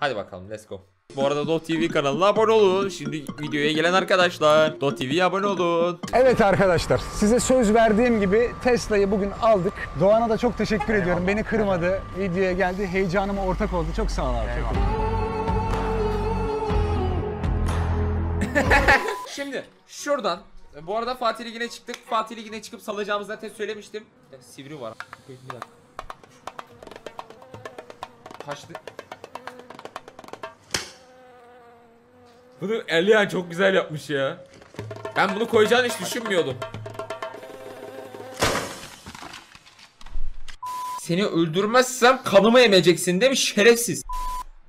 Hadi bakalım let's go. Bu arada Dot TV kanalına abone olun. Şimdi videoya gelen arkadaşlar Dot TV'ye abone olun. Evet arkadaşlar size söz verdiğim gibi Tesla'yı bugün aldık. Doğan'a da çok teşekkür ediyorum. Beni kırmadı. Videoya geldi. Heyecanıma ortak oldu. Çok sağ ol abi. Şimdi şuradan bu arada Fatih Ligi'ne çıktık. Fatih Ligi'ne çıkıp salacağımızı zaten söylemiştim. Ya, sivri var. Bir dakika. Kaçtı. Bunu Elian çok güzel yapmış ya. Ben bunu koyacağını hiç düşünmüyordum. Seni öldürmezsem kanımı emeceksin değil mi şerefsiz?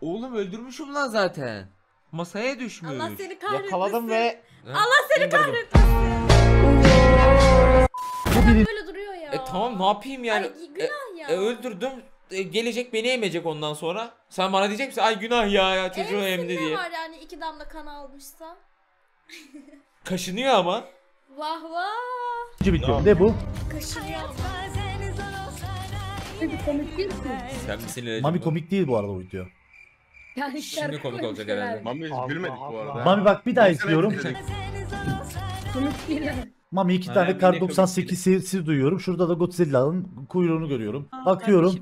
Oğlum öldürmüşüm lan zaten. Masaya düşmüş. Allah seni kahretmesin. Yakaladım ve Allah seni kahretmesin. Böyle duruyor ya. E tamam ne yapayım yani? Ay günah ya. E, öldürdüm. E, gelecek beni emecek ondan sonra. Sen bana diyecek misin? Ay günah ya ya çocuğu Emsin emdi diye. var yani iki damla kan almışsa? Kaşınıyor ama. Vah vah. bitiyor. Ne bu? Kaşınıyor. Sen misin ilacım Mami komik değil bu arada o video. Şimdi komik olacak herhalde. Mami biz gülmedik bu arada. Mami bak bir daha Bir sene izliyorum. Mami iki tane kar de 98 sesi duyuyorum. Şurada da Godzilla'nın kuyruğunu görüyorum. Bakıyorum.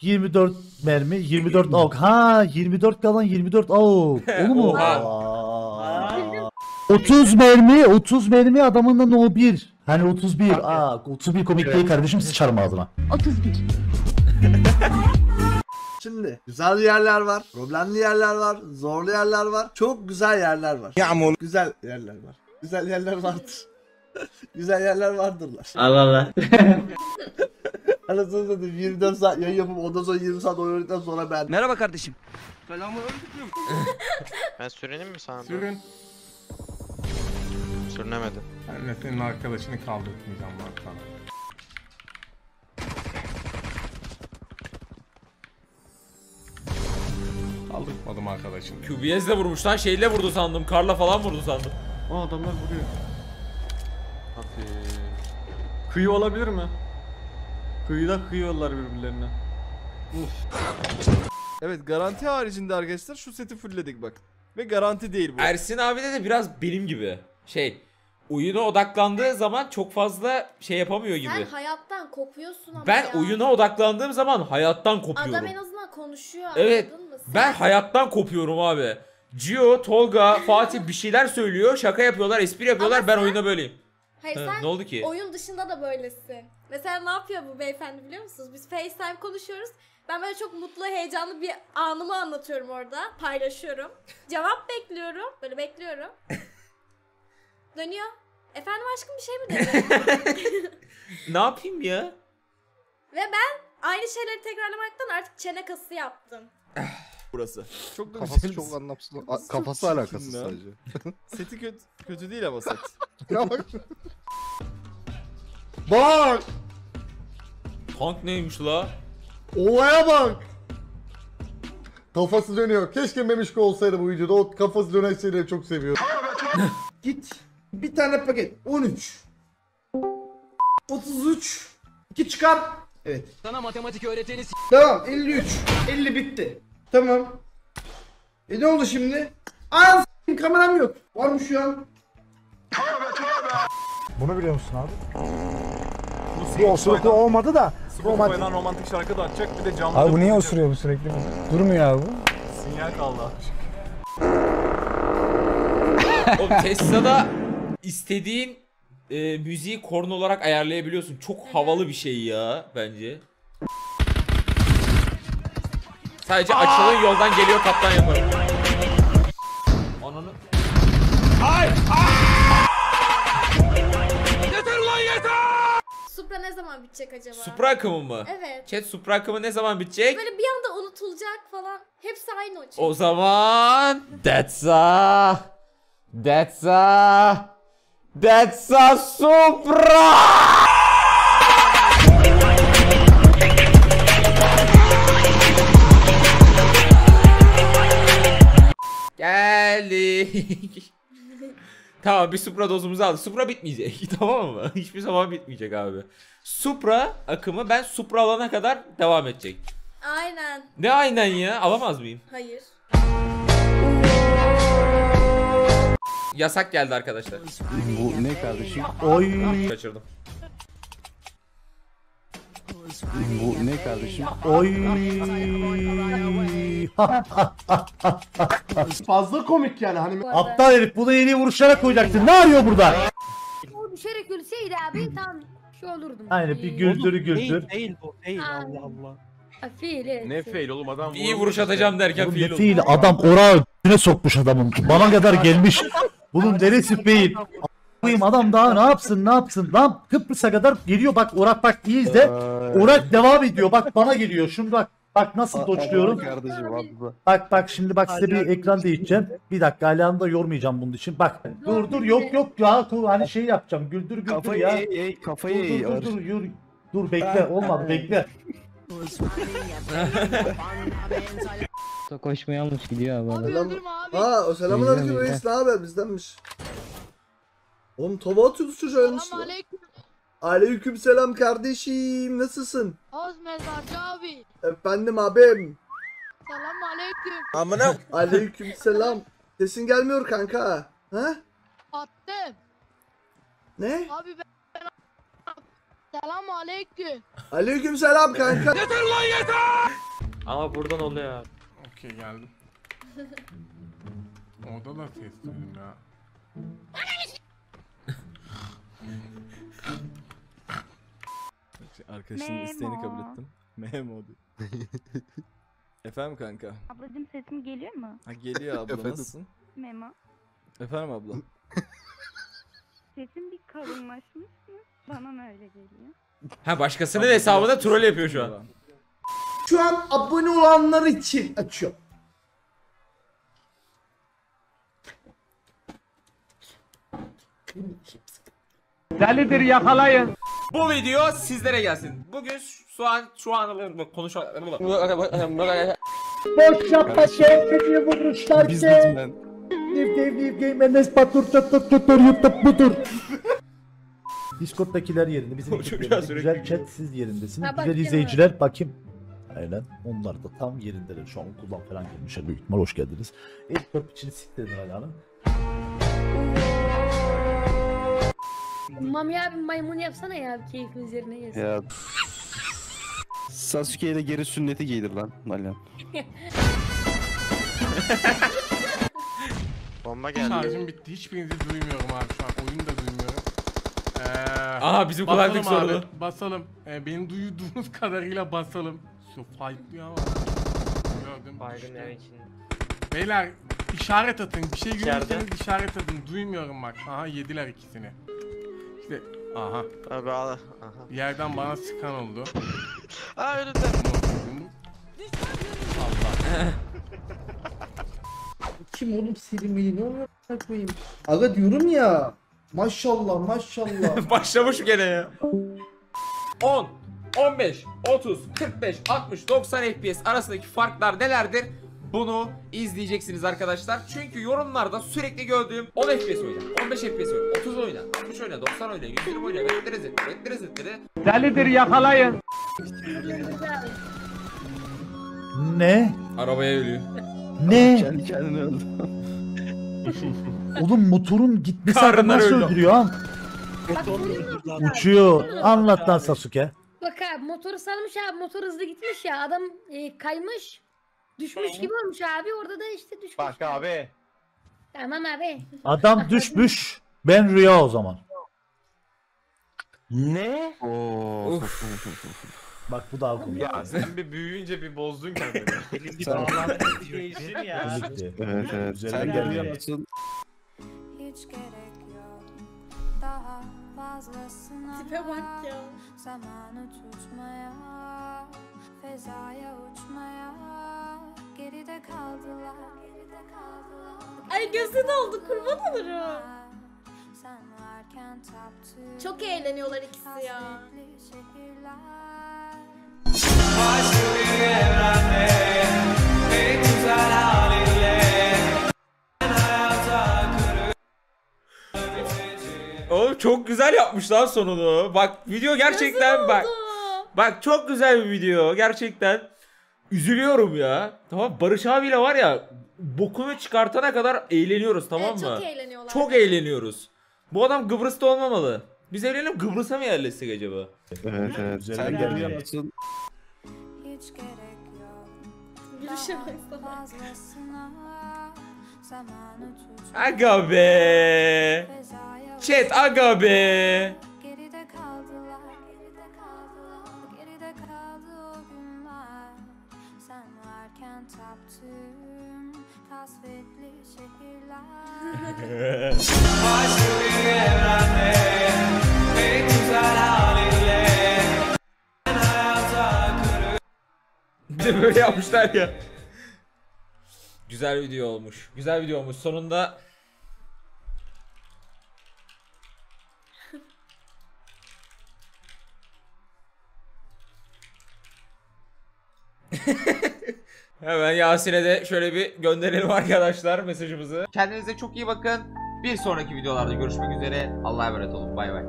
24 mermi, 24 AUK. Ha 24 kalan 24 AUK. Onu mu? Oha. Aa. 30 mermi, 30 mermi adamın da no 1. Hani 31. Aa 31 komik değil kardeşim sıçarım ağzına. Şimdi güzel yerler var, problemli yerler var, zorlu yerler var, çok güzel yerler var. Güzel yerler var. Güzel yerler vardır. güzel yerler vardırlar. Allah Allah. Anasını satayım 24 saat yayın yapıp ondan sonra 20 saat oynadıktan sonra ben. Merhaba kardeşim. Ben sürenim mi sana? Sürün. Sürünemedim. Ben de senin arkadaşını kaldırtmayacağım bak sana. Kaldırtmadım arkadaşını. QBS'le vurmuş lan şeyle vurdu sandım. Karla falan vurdu sandım. Aa adamlar vuruyor. Kıyı olabilir mi? Kıyıda kıyıyorlar birbirlerine. Evet garanti haricinde arkadaşlar şu seti fullledik bak. Ve garanti değil bu. Ersin abi de, de biraz benim gibi. Şey oyuna odaklandığı zaman çok fazla şey yapamıyor gibi. Sen hayattan kopuyorsun ama Ben ya. oyuna odaklandığım zaman hayattan kopuyorum. Adam en azından konuşuyor Evet, anladın mı? Sen- Ben hayattan kopuyorum abi. Gio, Tolga, Fatih bir şeyler söylüyor, şaka yapıyorlar, espri yapıyorlar. Ama ben sen- oyunda böyleyim. Hayır Ha, sen ne oldu ki? oyun dışında da böylesin. Mesela ne yapıyor bu beyefendi biliyor musunuz? Biz FaceTime konuşuyoruz. Ben böyle çok mutlu, heyecanlı bir anımı anlatıyorum orada. Paylaşıyorum. Cevap bekliyorum. Böyle bekliyorum. Dönüyor. Efendim aşkım bir şey mi dedi? Ne yapayım ya? Ve ben aynı şeyleri tekrarlamaktan artık çene kası yaptım. Burası. Çok da Kafası güzel. çok anlamsız. Kafası Kafası çok alakasız ya. sadece. Seti kötü, kötü değil ama set. Ya bak. Bak! Tank neymiş la? Olaya bak! Kafası dönüyor. Keşke Memişko olsaydı bu videoda. O kafası dönen şeyleri çok seviyorum. Git. Bir tane paket. 13. 33. 2 çıkar. Evet. Sana matematik öğreteni Tamam 53. 50 bitti. Tamam. E ne oldu şimdi? S**eyim, kameram yok. Var mı şu an? Bunu biliyor musun abi? Bu osuruklu olmadı da. Spotify'dan romantik şarkı da açacak. Bir de canlı. Abi bu niye osuruyor bu sürekli? Durmuyor abi bu. Sinyal kaldı. Oğlum Tesla'da istediğin e, müziği korna olarak ayarlayabiliyorsun. Çok havalı bir şey ya bence. Sadece açılın yoldan geliyor kaptan yaparım. Ananı... Supra ne zaman bitecek acaba? Supra akımı mı? Evet. Chat Supra akımı ne zaman bitecek? Böyle bir anda unutulacak falan. Hepsi aynı o çünkü. O zaman that's a that's a that's a Supra. tamam bir Supra dozumuzu aldık. Supra bitmeyecek tamam mı? Hiçbir zaman bitmeyecek abi. Supra akımı ben Supra alana kadar devam edecek. Aynen. Ne aynen ya alamaz mıyım? Hayır. Yasak geldi arkadaşlar. Bu ne kardeşim? Oy Kaçırdım. Bu ne kardeşim? oy. Fazla komik yani hani Bu. Aptal herif bunu en iyi vuruşlara koyacaktın. Ne arıyor burada? O düşerek ölseydi abi tam şey olurdum. Aynen bir güldür güldür. Değil bu değil Aa. Allah Allah. Fiil. Ne fail oğlum adam İyi vuruş atacağım derken fiil ne oldu. fiili adam orağı sokmuş adamın. Bana kadar gelmiş. Bunun neresi fiil? Koyayım adam daha ne yapsın ne yapsın? Lan Kıbrıs'a kadar geliyor. Bak Orak bak iyi izle. Orak devam ediyor. Bak bana geliyor. Şunu bak bak nasıl doçluyorum. bak bak şimdi bak size bir ekran değişeceğim bir dakika Alihan'ı da yormayacağım bunun için. Bak dur dur yok yok ya. Hani şey yapacağım. Güldür güldür Kafayı ya. eğ, eğ, kafayı dur dur dur dur, dur bekle. Olmadı bekle. Koşmaya almış gidiyor abi. Abi öldürme abi. Ha o selamun aleyküm reis ne haber? Bizdenmiş. Oğlum tava atıyordu çocuğa yanlışlıkla. Selamünaleyküm. Aleyküm selam kardeşim nasılsın? Oz mezarcı abi. Efendim abim. Selamünaleyküm. Aleyküm selam. Sesin gelmiyor kanka. Ha? Attım. Ne? Abi ben Selamünaleyküm. Aleyküm selam kanka. Ama buradan oluyor abi. Okey geldim. Orada da ses duydum ya. Arkadaşının isteğini kabul ettim. Memo diyor. Efendim kanka. Ablacım sesim geliyor mu? Ha geliyor abla Efendim? nasılsın? Memo. Efendim abla. Sesim bir kalınlaşmış mı? Bana mı öyle geliyor? Ha başkasının hesabında troll yapıyor şu an. Şu an abone olanlar için açıyor. Delidir yakalayın. Bu video sizlere gelsin. Bugün şu an şu an konuşalım. Boş yapma şehrini vuruşlar Biz ki bizden. Liv Game Liv Game Enes Batur Çat Çat Çatır Yutup Budur. Discord'dakiler yerinde bizim güzel chat siz yerindesiniz. Güzel izleyiciler bakayım. Aynen onlar da tam yerindeler. Şu an okuldan falan gelmişler büyük ihtimal hoş geldiniz. İlk top için siktirdin Ali Hanım Mami abi maymun yapsana ya abi keyfimiz yerine gelsin. Ya. Sasuke ile geri sünneti giydir lan Alihan. Bomba Şarjım bitti. Hiçbirinizi duymuyorum abi şu an. Oyunu da duymuyorum. Ee, Aha bizim kulaklık basalım sorunu. Basalım. Ee, benim duyduğunuz kadarıyla basalım. Şu fightlıyor ama. Gördüm. Baygın düştü. ev içinde. Beyler işaret atın. Bir şey İçeride. görürseniz işaret atın. Duymuyorum bak. Aha yediler ikisini. İşte aha. Abi al. Aha. Yerden bana sıkan oldu. Aa önünde. Allah. Kim oğlum Selim ne oluyor koyayım? Aga diyorum ya. Maşallah maşallah. Başlamış gene ya. 10, 15, 30, 45, 60, 90 FPS arasındaki farklar nelerdir? Bunu izleyeceksiniz arkadaşlar. Çünkü yorumlarda sürekli gördüğüm 10 FPS oyna, 15 FPS oyna, 30 oyna, 60 oyna, 90 oyna, 120 oyna, vektire zet, vektire zetleri. Delidir yakalayın. Ne? Arabaya ölüyor. Ne? Kendi kendine öldü. Oğlum motorun gitmesi Karınlar nasıl öldü. öldürüyor ha? Bak görüyor musun? Uçuyor. Anlat lan Sasuke. Bak abi motoru salmış abi motor hızlı gitmiş ya adam e, kaymış. Düşmüş gibi olmuş abi orada da işte düşmüş. Bak abi. Tamam abi. Adam düşmüş. Ben rüya o zaman. Ne? Oo. Bak bu daha komik. sen bir büyüyünce bir bozdun kendini. Elin bir Sen- bağlantı değişir ya. Komikti. Evet evet. Sen? Hiç gerek yok daha fazlasına Tipe bak ya. Zamanı tutmaya Fezaya uçmaya Geride kaldılar Geride kaldılar Ay gözü doldu kurban olurum. Sen varken taptı Çok eğleniyorlar ikisi ya. Hasretli şehirler Oğlum çok güzel yapmışlar sonunu. Bak video gerçekten Gözü bak. doldu. Bak çok güzel bir video gerçekten. Üzülüyorum ya. Tamam Barış abiyle var ya bokunu çıkartana kadar eğleniyoruz tamam Evet, mı? çok eğleniyorlar. Çok eğleniyoruz. Bu adam Kıbrıs'ta olmamalı. Biz evlenelim Kıbrıs'a mı yerleşsek acaba? Evet evet. Sen Güzel gelmiyorsun. Hiç gerek yok Gülüşe Daha baksana. fazlasına Zamanı tutma Aga be. Fezaya Chat aga be. Taptım kasvetli şehirler. Bir de böyle yapmışlar ya. Güzel video olmuş. Güzel video olmuş. Sonunda Hemen Yasin'e de şöyle bir gönderelim arkadaşlar mesajımızı. Kendinize çok iyi bakın. Bir sonraki videolarda görüşmek üzere. Allah'a emanet olun. Bay bay.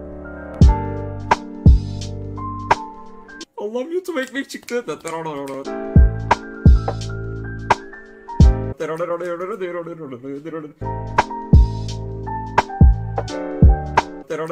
Allah'ım YouTube ekmek çıktı. Terör